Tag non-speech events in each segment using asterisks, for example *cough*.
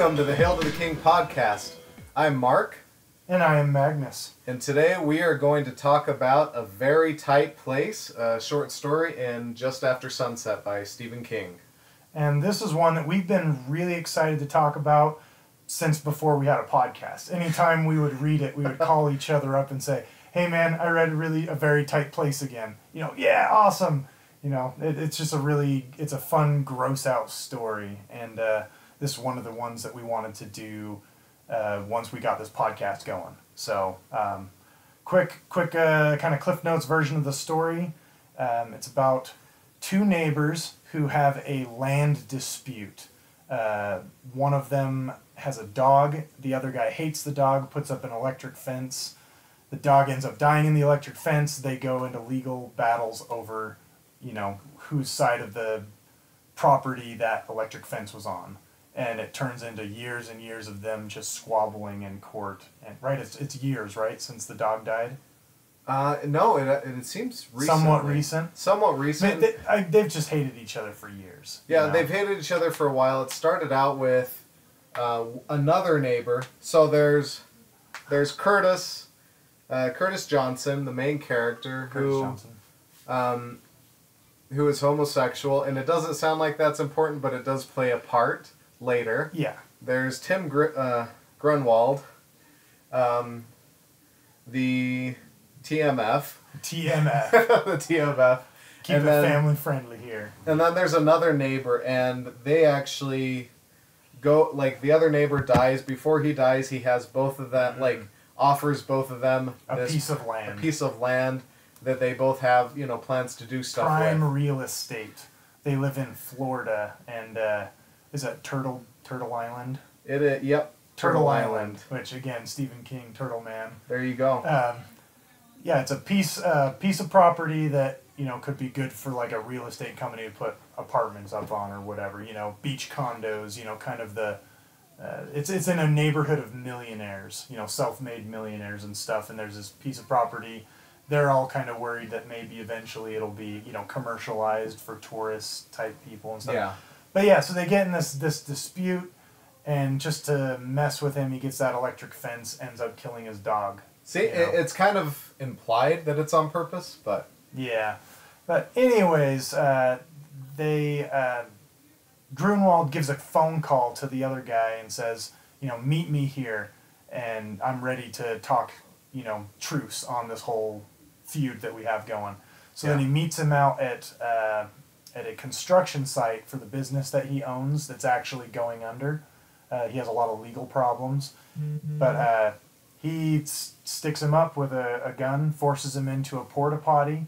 Welcome to the Hail to the King podcast. I'm Mark, And I am Magnus. and today we are going to talk about A Very Tight Place, a short story in Just After Sunset by Stephen King. And this is one that we've been really excited to talk about since before we had a podcast. Anytime we would read it, we would call each other up and say, Hey man, I read really a very tight place again. You know, yeah, awesome. You know, it, it's just a really, it's a fun, gross out story. And uh, this is one of the ones that we wanted to do uh, once we got this podcast going. So, um, quick, quick uh, kind of Cliff Notes version of the story. Um, it's about two neighbors who have a land dispute. Uh, one of them has a dog. The other guy hates the dog, puts up an electric fence. The dog ends up dying in the electric fence. They go into legal battles over, you know, whose side of the property that electric fence was on. And it turns into years and years of them just squabbling in court. And right, it's, it's years, right, since the dog died. Uh, no, it, it seems recent. Somewhat recent. Somewhat They, recent. they, I, they've just hated each other for years. you yeah, know? they've hated each other for a while. It started out with uh, another neighbor. So there's there's Curtis, uh, Curtis Johnson, the main character, Curtis who Johnson. um, who is homosexual, and it doesn't sound like that's important, but it does play a part later. Yeah. There's Tim Gr- uh, Grunwald, um, the TMF, TMF. *laughs* the TMF, Keep And it then- family friendly here. and then there's another neighbor, and they actually go like the other neighbor dies. Before he dies, he has both of them like offers both of them A this piece of land. a piece of land that they both have you know plans to do stuff Prime with. real estate. They live in Florida and uh, is that Turtle Turtle Island? It is, yep. Turtle Island. Which again, Stephen King, Turtle Man. There you go. Um, yeah, it's a piece uh, piece of property that you know could be good for like a real estate company to put apartments up on or whatever. You know, beach condos. You know, kind of the. Uh, it's it's in a neighborhood of millionaires. You know, self-made millionaires and stuff. And there's this piece of property. They're all kind of worried that maybe eventually it'll be you know commercialized for tourist type people and stuff. Yeah. But yeah, so they get in this this dispute, and just to mess with him, he gets that electric fence, ends up killing his dog. See, You know. it, it's kind of implied that it's on purpose, but Yeah, but anyways, uh, they uh, Grunwald gives a phone call to the other guy and says, you know, meet me here, and I'm ready to talk, you know, truce on this whole feud that we have going. So then he meets him out at uh, at a construction site for the business that he owns that's actually going under. Uh, he has a lot of legal problems, but uh, he s- sticks him up with a, a gun, forces him into a porta potty.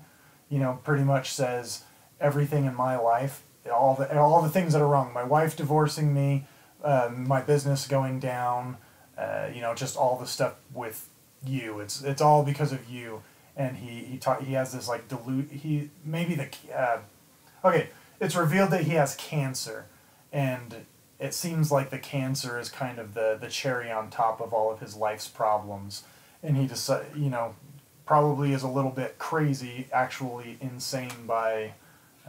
You know, pretty much says everything in my life, all the all the things that are wrong. My wife divorcing me, uh, my business going down. Uh, you know, just all the stuff with you. It's it's all because of you. And he he ta- he has this like dilute. He maybe the uh, okay. It's revealed that he has cancer, and it seems like the cancer is kind of the the cherry on top of all of his life's problems. And he just you know probably is a little bit crazy, actually insane by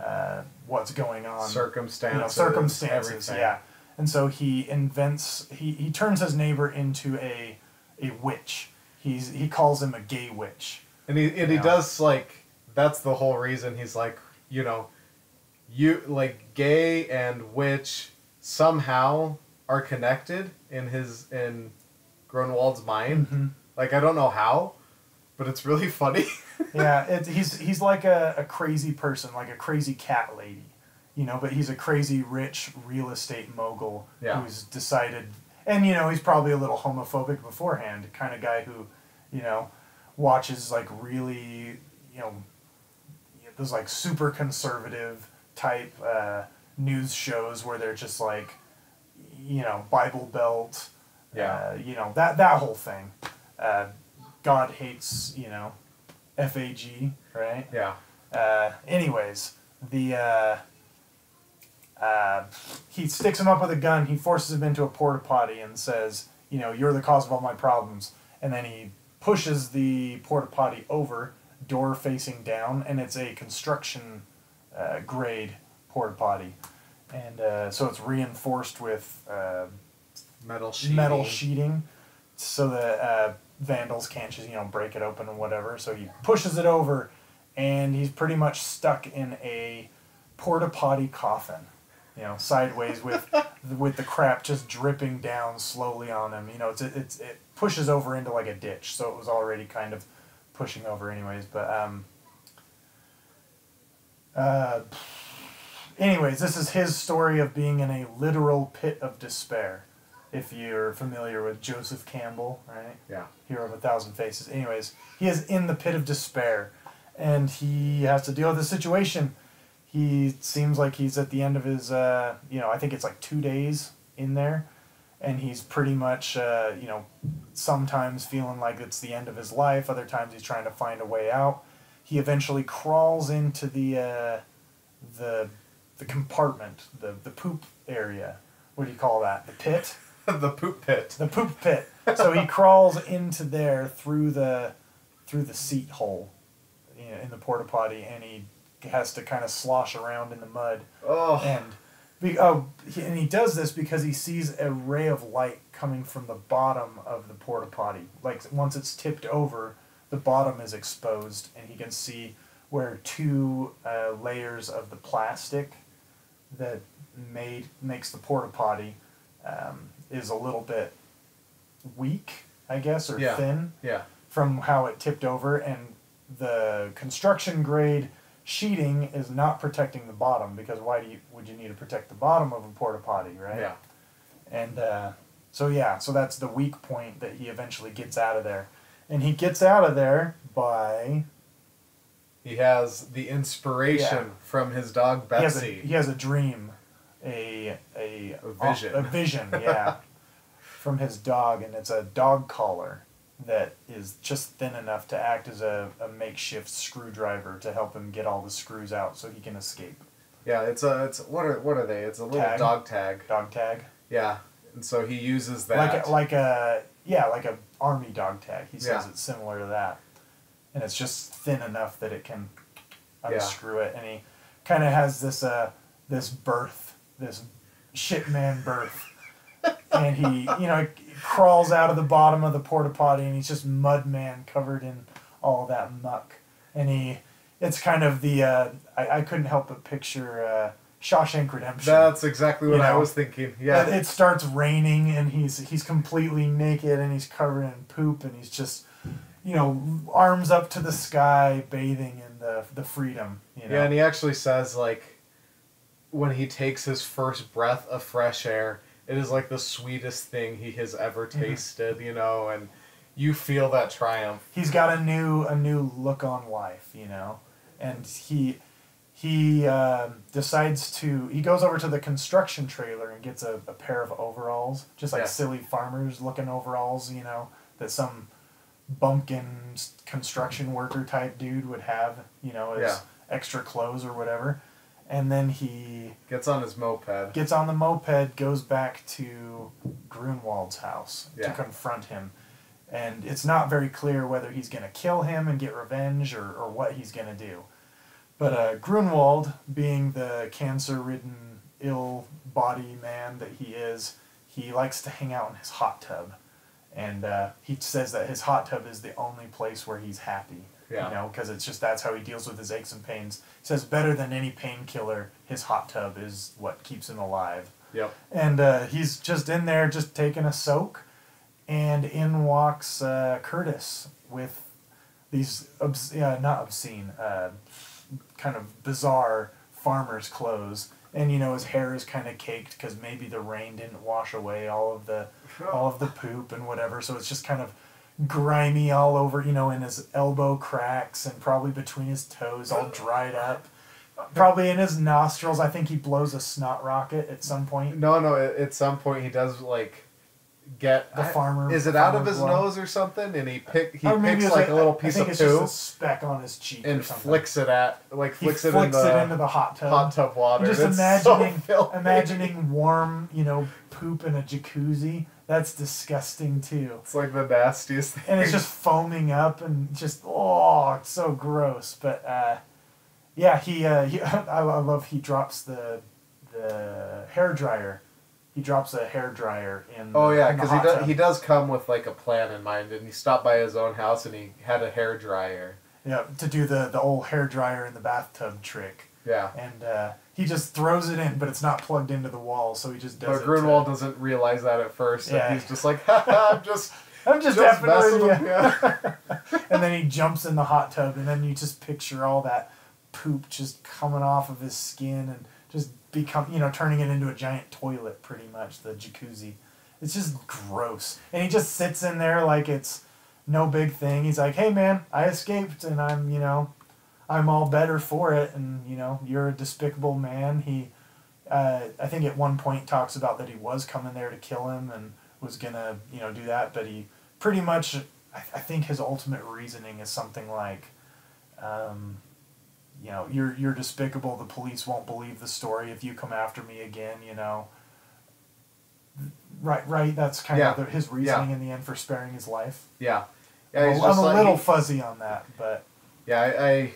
uh, what's going on circumstances, you know, circumstances, everything. yeah. And so he invents, he, he turns his neighbor into a a witch. He's he calls him a gay witch. And he and he does like that's the whole reason he's like, you know, you like gay and witch somehow are connected in his in Grunwald's mind. Mhm. Like I don't know how, but it's really *laughs* funny. yeah, it, he's he's like a, a crazy person, like a crazy cat lady, you know. But he's a crazy rich real estate mogul Yeah. who's decided, and you know he's probably a little homophobic beforehand, kind of guy who, you know, watches like really, you know, those like super conservative type uh, news shows where they're just like, you know, Bible Belt, Yeah. uh, you know that that whole thing. Uh, God hates, you know, FAG, right? yeah. Uh, anyways, the uh, uh, he sticks him up with a gun. He forces him into a porta potty and says, "You know, you're the cause of all my problems." And then he pushes the porta potty over, door facing down, and it's a construction uh, grade porta potty, and uh, so it's reinforced with uh, Metal sheeting. metal sheeting so that uh, vandals can't just you know break it open and whatever. So he pushes it over, and he's pretty much stuck in a porta potty coffin, you know, sideways with *laughs* with the crap just dripping down slowly on him. You know, it's it's it pushes over into like a ditch, so it was already kind of pushing over anyways. But um. Uh, anyways, this is his story of being in a literal pit of despair. If you're familiar with Joseph Campbell, right? Yeah. Hero of a Thousand Faces. Anyways, he is in the pit of despair, and he has to deal with the situation. He seems like he's at the end of his, uh, you know, I think it's like two days in there, and he's pretty much, uh, you know, sometimes feeling like it's the end of his life. Other times he's trying to find a way out. He eventually crawls into the, uh, the, the compartment, the the poop area. What do you call that? The pit *laughs* the poop pit. the poop pit. So he crawls into there through the through the seat hole you know, in the porta potty, and he has to kind of slosh around in the mud. Oh. And be, oh, he, and he does this because he sees a ray of light coming from the bottom of the porta potty. Like once it's tipped over, the bottom is exposed, and he can see where two uh, layers of the plastic that made makes the porta potty um, is a little bit weak, I guess, or Yeah. thin Yeah. from how it tipped over, and the construction grade sheeting is not protecting the bottom because why do you would you need to protect the bottom of a porta potty, right? Yeah. And uh, so yeah, so that's the weak point that he eventually gets out of there, and he gets out of there by He has the inspiration Yeah. from his dog he has, a, he has a dream, a a, A vision. a vision, yeah, *laughs* from his dog, and it's a dog collar that is just thin enough to act as a, a makeshift screwdriver to help him get all the screws out so he can escape. Yeah, it's a it's what are what are they? It's a little Tag. dog tag. Dog tag, Yeah, and so he uses that. like a, like a yeah, like a army dog tag. He says Yeah. it's similar to that, and it's just thin enough that it can Yeah. unscrew it, and he kind of has this uh this birth, this shit man birth, *laughs* and he you know crawls out of the bottom of the porta potty, and he's just mud man covered in all that muck, and he it's kind of the uh, I I couldn't help but picture uh, Shawshank Redemption. That's exactly what You I was thinking. Yeah. It- It starts raining and he's he's completely naked and he's covered in poop and he's just, you know, arms up to the sky, bathing in the the freedom. You know. Yeah, and he actually says like when he takes his first breath of fresh air, it is like the sweetest thing he has ever Mm-hmm. tasted, you know, and you feel that triumph. he's got a new a new look on life, you know, and he he um, decides to he goes over to the construction trailer and gets a, a pair of overalls, just like Yeah. silly farmers looking overalls, you know, that some bumpkin construction worker type dude would have, you know, as Yeah. extra clothes or whatever. And then he Gets on his moped. gets on the moped, goes back to Grunwald's house Yeah. to confront him. And it's not very clear whether he's going to kill him and get revenge or, or what he's going to do. But uh, Grunwald, being the cancer ridden, ill body man that he is, he likes to hang out in his hot tub. And uh, he says that his hot tub is the only place where he's happy. Yeah. You know, because it's just that's how he deals with his aches and pains. He says better than any painkiller, his hot tub is what keeps him alive. Yep. And uh, he's just in there, just taking a soak, and in walks uh, Curtis with these obs- yeah, not obscene, uh, kind of bizarre farmer's clothes. And you know his hair is kind of caked because maybe the rain didn't wash away all of the all of the poop and whatever. So it's just kind of grimy all over, you know, in his elbow cracks and probably between his toes, all dried up. Probably in his nostrils. I think he blows a snot rocket at some point. No, no. At, at some point, he does like get The I- farmer- Is it out of his blow. nose or something? And he pick he picks like a little piece of it's poo speck on his cheek and or something. flicks it at like he flicks, flicks it, in the into the hot tub. hot tub water. Just and so imagining, *laughs* filthy. imagining warm, you know, poop in a jacuzzi. That's disgusting too. It's like the nastiest thing. and it's just foaming up and just oh it's so gross but uh, yeah he, uh, he *laughs* I, I love he drops the the hair dryer he drops a hair dryer in. Oh yeah, because he does tub. he does come with like a plan in mind, and he stopped by his own house and he had a hair dryer. Yeah, to do the the old hair dryer in the bathtub trick, Yeah. and uh, he just throws it in, but it's not plugged into the wall, so he just does But it. to- Grunwald doesn't realize that at first, Yeah. and he's just like, *laughs* I'm just *laughs* I'm just, just effing messing with with you. you. and then he jumps in the hot tub, and then you just picture all that poop just coming off of his skin and just become, you know, turning it into a giant toilet, pretty much the jacuzzi. It's just gross, and he just sits in there like it's no big thing. He's like, "Hey, man, I escaped, and I'm, you know, I'm all better for it, and you know, you're a despicable man." He, uh, I think, at one point talks about that he was coming there to kill him and was gonna, you know, do that, but he pretty much I, I think his ultimate reasoning is something like um, you know you're you're despicable the police won't believe the story if you come after me again you know right right that's kind Yeah. of the, his reasoning in the end for sparing his life Yeah. Yeah, i'm just a like, little fuzzy on that but yeah, I, I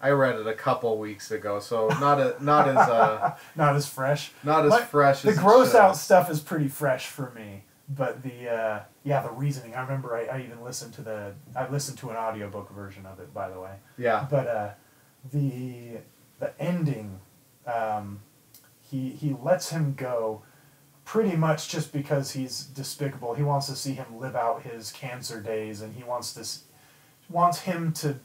I read it a couple weeks ago, so not a, not as uh, *laughs* not as fresh not as Like, fresh the as gross out stuff is pretty fresh for me but the uh, yeah the reasoning i remember I, I even listened to the i listened to an audiobook version of it by the way Yeah. but uh, the the ending, um, he he lets him go, pretty much just because he's despicable. He wants to see him live out his cancer days, and he wants this wants him to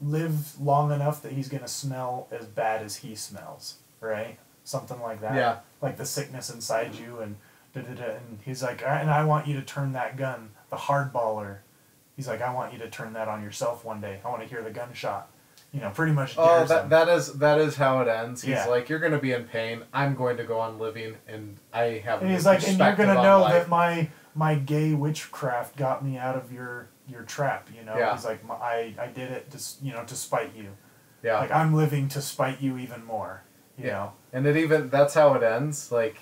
live long enough that he's gonna smell as bad as he smells, right? Something like that. Yeah. Like the sickness inside you, and da da da. And he's like, and I want you to turn that gun, the hardballer. He's like, I want you to turn that on yourself one day. I want to hear the gunshot. You know, pretty much. Oh, that him. that is that is how it ends. He's Yeah. like, "You're gonna be in pain. I'm going to go on living, and I have." And he's like, and you're gonna know life." that my my gay witchcraft got me out of your your trap. You know, Yeah. he's like, I I did it just you know to spite you. Yeah. Like I'm living to spite you even more. You Yeah. know. And it even that's how it ends. Like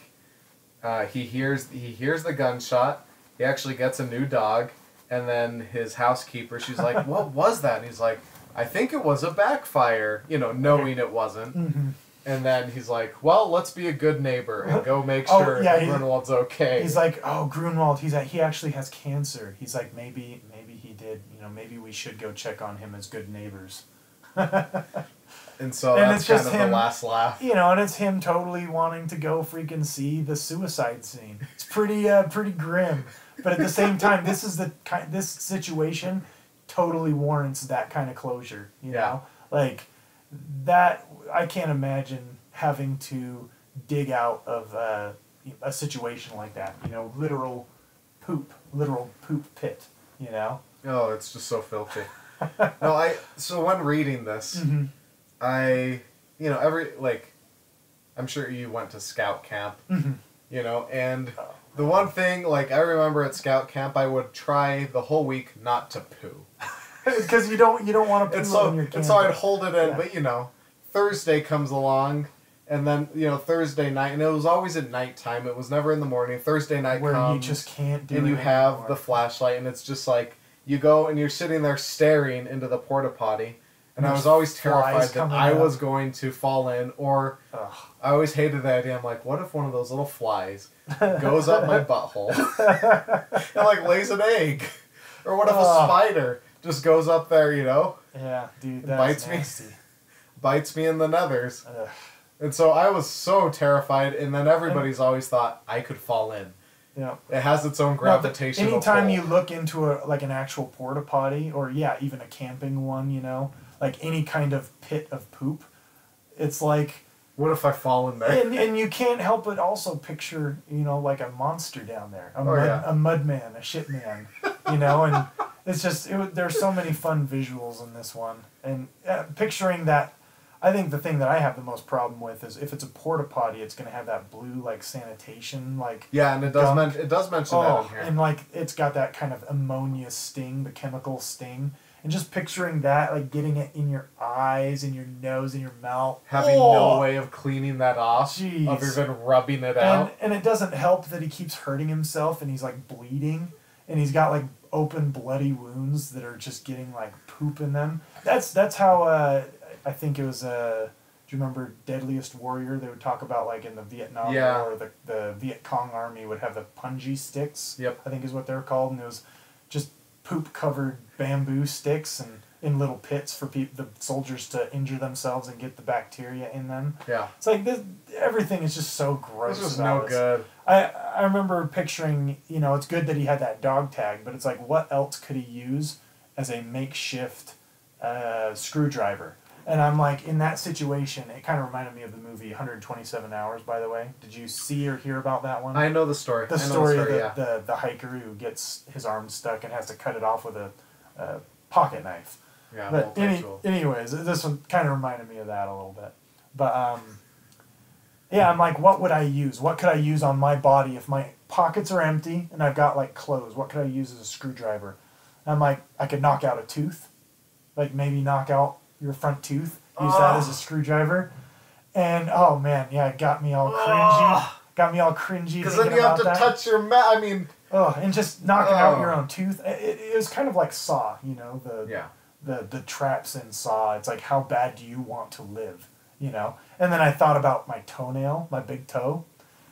uh, he hears he hears the gunshot. He actually gets a new dog, and then his housekeeper, she's like, *laughs* "What was that?" And he's like, "I think it was a backfire." You know, knowing it wasn't. Mm-hmm. And then he's like, "Well, let's be a good neighbor and go make Oh, sure yeah, Grunwald's okay." He's like, oh Grunwald, he's like, he actually has cancer. He's like, maybe maybe he did. You know, maybe we should go check on him as good neighbors. *laughs* and so and that's it's kind just of him- the last laugh. You know, and it's him totally wanting to go freaking see the suicide scene. It's pretty uh, pretty grim, but at the same time, this is the kind this situation totally warrants that kind of closure. You Yeah. know, like that. I can't imagine having to dig out of uh, a situation like that. You know, literal poop, literal poop pit. You know. Oh, it's just so filthy. *laughs* no, I so when reading this, Mm-hmm. I you know every like I'm sure you went to scout camp, Mm-hmm. you know, and the one thing like I remember at scout camp I would try the whole week not to poo. *laughs* Because you don't you don't want to poo And so in your and so I'd hold it in, Yeah. but you know, Thursday comes along and then you know Thursday night and it was always at nighttime. It was never in the morning. Thursday night where comes you just can't do and you have anymore. the flashlight and it's just like you go and you're sitting there staring into the porta potty and I was always terrified that I out. was going to fall in or Ugh. I always hated the idea. I'm like, what if one of those little flies goes up my *laughs* butthole *laughs* and like lays an egg? Or what if a spider just goes up there, you know, Yeah, dude, bites me. nasty. *laughs* bites me in the nethers? Ugh. And so I was so terrified, and then everybody's always thought I could fall in. Yeah. It has its own No, gravitational anytime pull. you look into a like an actual porta potty, or yeah, even a camping one, you know, like any kind of pit of poop, it's like, What if I fall in there? and, and you can't help but also picture, you know, like a monster down there, a Oh, mud, yeah. a mud man, a shit man, you know, and it's just it, there's so many fun visuals in this one, and uh, picturing that. I think the thing that I have the most problem with is if it's a porta potty, it's gonna have that blue like sanitation like Yeah, and it does mention it does mention that Oh, in here. and like it's got that kind of ammonia sting, the chemical sting, and just picturing that, like getting it in your eyes, in your nose, in your mouth, Having Oh! no way of cleaning that off, of Jeez. even rubbing it and out. and it doesn't help that he keeps hurting himself and he's like bleeding, and he's got like open bloody wounds that are just getting like poop in them. That's that's how uh, I think it was uh, Do you remember Deadliest Warrior? They would talk about like in the Vietnam Yeah. War, the the Viet Cong army would have the punji sticks. Yep. I think is what they're called, and it was just poop covered bamboo sticks and in little pits for the soldiers to injure themselves and get the bacteria in them. Yeah. It's like this, everything is just so gross. This was no this. good. I I remember picturing, you know, it's good that he had that dog tag, but it's like, what else could he use as a makeshift uh, screwdriver? And I'm like, in that situation, it kind of reminded me of the movie 127 Hours. By the way, did you see or hear about that one? I know the story. the I know story, of the, yeah. the the hiker who gets his arm stuck and has to cut it off with a, a pocket knife. yeah, But any, anyways, this one kind of reminded me of that a little bit. But um, yeah, I'm like, what would I use? What could I use on my body if my pockets are empty and I've got like clothes? What could I use as a screwdriver? I'm like, I could knock out a tooth, like maybe knock out your front tooth. Use that as a ah. screwdriver. And oh man, yeah, it got me all ah. cringy. Ugh. Got me all cringy. Because then you have to that. touch your ma- I mean, Oh, and just knocking out your ah. own tooth. It, it, was kind of like Saw, you know, the yeah. the the traps in Saw. It's like how bad do you want to live, you know? And then I thought about my toenail, my big toe,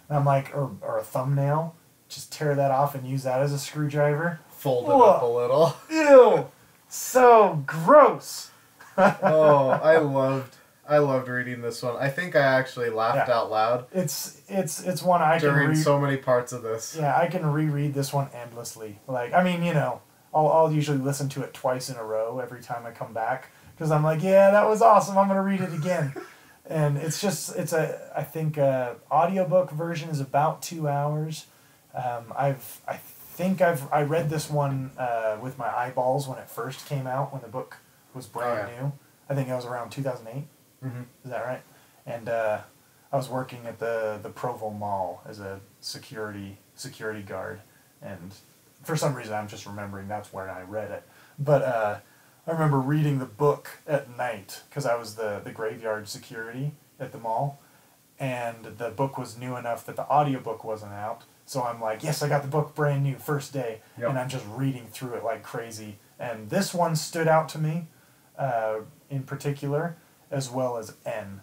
and I'm like, or or a thumbnail, just tear that off and use that as a screwdriver. Fold it up a little. *laughs* Ew, so gross. Oh, I *laughs* loved I loved reading this one. I think I actually laughed Yeah. out loud It's it's it's one I can during read. so many parts of this. Yeah, I can reread this one endlessly. Like, I mean, you know, I'll, I'll usually listen to it twice in a row every time I come back because I'm like, yeah, that was awesome. I'm gonna read it again. *laughs* and it's just, it's a, I think, uh, audiobook version is about two hours. Um, I've, I think I've, I read this one uh, with my eyeballs when it first came out when the book was brand Oh, yeah. new. I think that was around 2008. Mhm. Is that right? And uh, I was working at the the Provo Mall as a security security guard, and for some reason I'm just remembering that's where I read it. But uh, I remember reading the book at night because I was the the graveyard security at the mall, and the book was new enough that the audiobook wasn't out. So I'm like, yes, I got the book brand new first day, Yep. and I'm just reading through it like crazy. And this one stood out to me, uh, in particular, as well as N,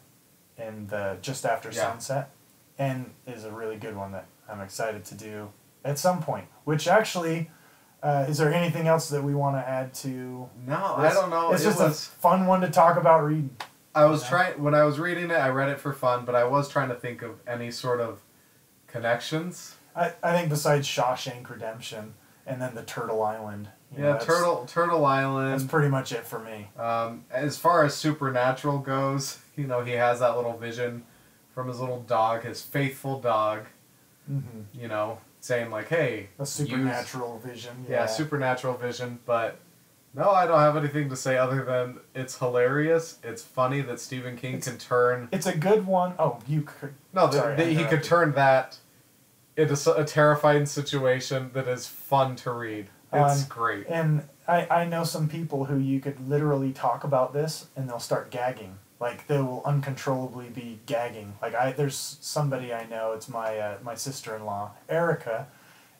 in the just after Yeah. sunset. N is a really good one that I'm excited to do at some point. Which actually, uh, is there anything else that we want to add to? No, this? I don't know. It's it just was, a fun one to talk about reading. I was trying when I was reading it. I read it for fun, but I was trying to think of any sort of connections. I, I think besides Shawshank Redemption and then the Turtle Island. You Yeah, Turtle Turtle Island. That's pretty much it for me. Um, as far as supernatural goes, *laughs* you know, he has that little vision from his little dog, his faithful dog. Mm-hmm. You know, saying like, "Hey, A supernatural vision. yeah, Yeah. supernatural vision." But no, I don't have anything to say other than it's hilarious. It's funny that Stephen King It's- can turn It's a good one. Oh, you could. no, Sorry, I he could turn that into a terrifying situation that is fun to read. Um, great. And I, I know some people who you could literally talk about this and they'll start gagging. Like they will uncontrollably be gagging. Like I, there's somebody I know. It's my uh, my sister-in-law, Erica.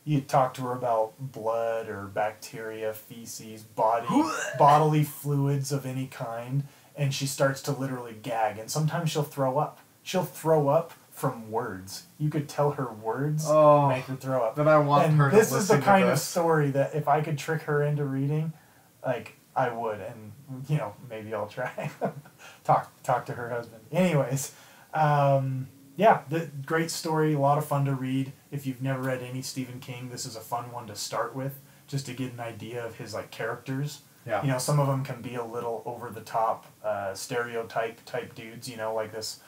You talk to her about blood or bacteria, feces, body, *laughs* bodily fluids of any kind, and she starts to literally gag. And sometimes she'll throw up. She'll throw up from words. You could tell her words Oh, make her throw up then I want and her to this is the kind of story that if I could trick her into reading, like I would, and you know maybe I'll try. *laughs* talk talk to her husband. Anyways, um, yeah, the great story, a lot of fun to read. If you've never read any Stephen King, this is a fun one to start with, just to get an idea of his like characters. Yeah. You know, some of them can be a little over the top, uh, stereotype type dudes. You know, like this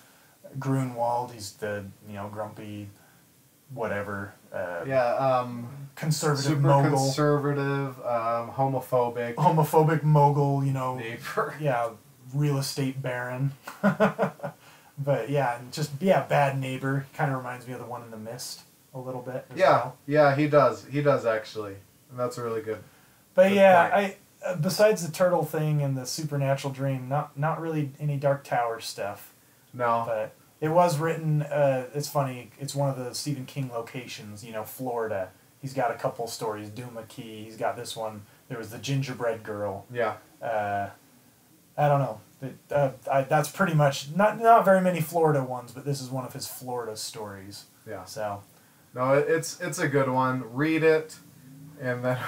Grunwald. He's the you know grumpy, whatever. Uh, yeah, um, conservative super mogul, conservative, um, homophobic homophobic mogul, you know, neighbor. *laughs* yeah, real estate baron. *laughs* but yeah, just yeah, bad neighbor kind of reminds me of the one in the mist a little bit. Yeah, well. yeah, he does. He does actually, and that's really good. But Good yeah, point. I uh, besides the turtle thing and the supernatural dream, not not really any Dark Tower stuff. No, But it was written. Uh, it's funny. It's one of the Stephen King locations. You know, Florida. He's got a couple stories. Duma Key. He's got this one. There was the gingerbread girl. yeah, uh, I don't know. Uh, I, that's pretty much not not very many Florida ones, but this is one of his Florida stories. Yeah. So No, it's it's a good one. Read it, and then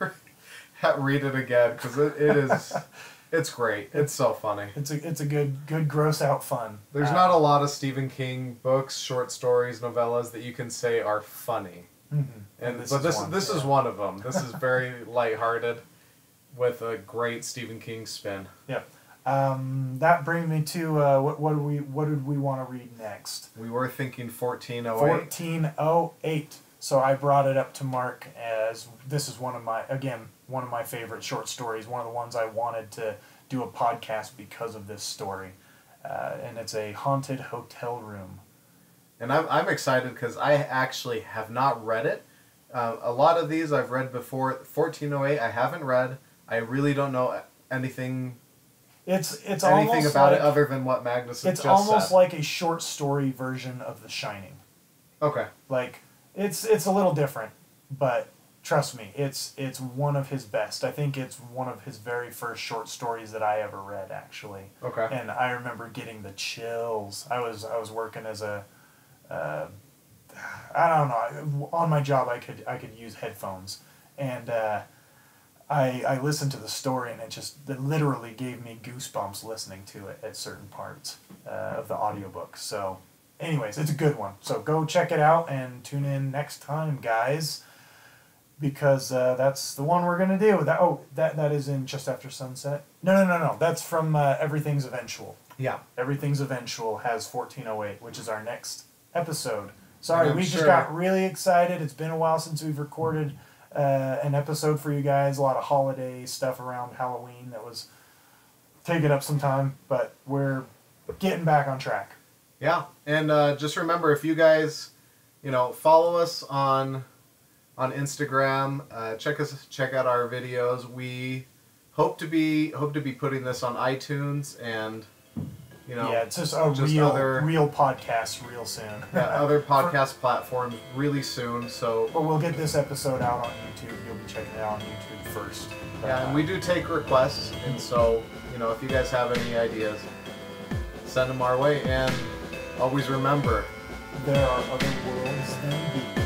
*laughs* read it again because it, it is *laughs* it's great. It's so funny. it's a it's a good good gross out fun. There's Uh, not a lot of Stephen King books, short stories, novellas that you can say are funny. mhm. And this but is this one, this yeah. is one of them. This is *laughs* very lighthearted, with a great Stephen King spin. Um, that brings me to uh, what what do we what did we want to read next? We were thinking 1408. Fourteen oh eight. So I brought it up to Mark as this is one of my again one of my favorite short stories. One of the ones I wanted to do a podcast because of this story, uh, and it's a haunted hotel room. And I'm, I'm excited because I actually have not read it. Uh, a lot of these I've read before. 1408 I haven't read. I really don't know anything It's it's anything about like, it other than what Magnus It's almost said. like a short story version of The Shining. okay. Like it's it's a little different, but trust me, it's it's one of his best. I think it's one of his very first short stories that I ever read actually. Okay. And I remember getting the chills. I was I was working as a uh, I don't know, on my job I could I could use headphones and uh, I I listened to the story and it just it literally gave me goosebumps listening to it at certain parts uh, of the audiobook. So anyways, it's a good one. So go check it out and tune in next time, guys. Because uh, that's the one we're gonna do. That oh that that is in just after sunset. No no no no. That's from uh, Everything's Eventual. Yeah. Everything's Eventual has fourteen oh eight, which is our next episode. Sorry, we just got really excited. It's been a while since we've recorded uh, an episode for you guys. A lot of holiday stuff around Halloween that was taking up some time, but we're getting back on track. Yeah, and uh, just remember if you guys, you know, follow us on on Instagram, uh, check us check out our videos. We hope to be hope to be putting this on iTunes and you know yeah, it's just a just real, other- real podcast real soon. yeah, *laughs* other podcast platforms really soon. So but we'll get this episode out on YouTube. You'll be checking it out on YouTube first. But, yeah, and we do take requests, and so you know if you guys have any ideas, send them our way. And always remember, there are other worlds than these.